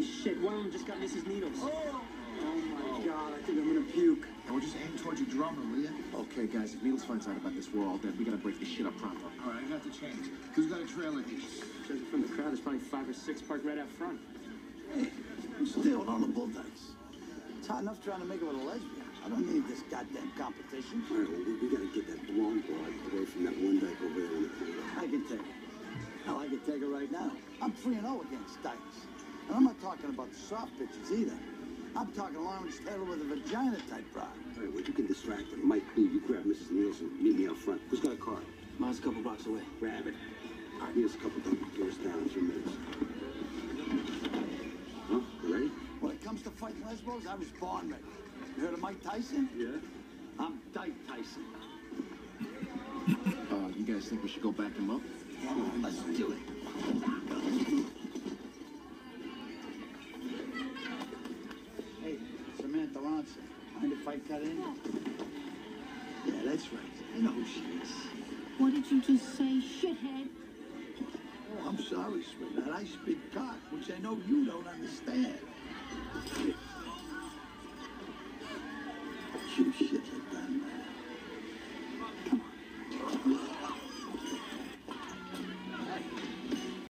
Holy shit, one of them just got Mrs. Needles. Oh. oh, my God, I think I'm gonna puke. And we'll just aim towards your drummer, will you? Okay, guys, if Needles finds out about this, we're all dead. We gotta break this shit up pronto. All right, I got the change. Who's got a trailer here? Judging from the crowd, there's probably five or six parked right out front. Hey, I'm still on the bull bulldogs. It's hot enough trying to make it with a lesbian. I don't need this goddamn competition. All right, well, we, we gotta get that blonde broad away from that one dyke over there in the corner. I can take it. Hell, I can take it right now. I'm 3 0 against dykes. And I'm not talking about the soft bitches either. I'm talking Lawrence Taylor with a vagina type broad. All right, well, you can distract him. Mike, Blue, you grab Mrs. Nelson. Meet me out front. Who's got a car? Mine's a couple blocks away. Grab it. All right, here's a couple things. Get us down in a few minutes. Huh? You ready? When it comes to fighting lesbos, I was born ready. You heard of Mike Tyson? Yeah. I'm Dyke Tyson. Uh, you guys think we should go back him up? Come on, let's do it. Mind if I cut in? Yeah, that's right. I know who she is. What did you just say, shithead? Oh, I'm sorry, sweetheart. I speak cock, which I know you don't understand. You shit like that, man.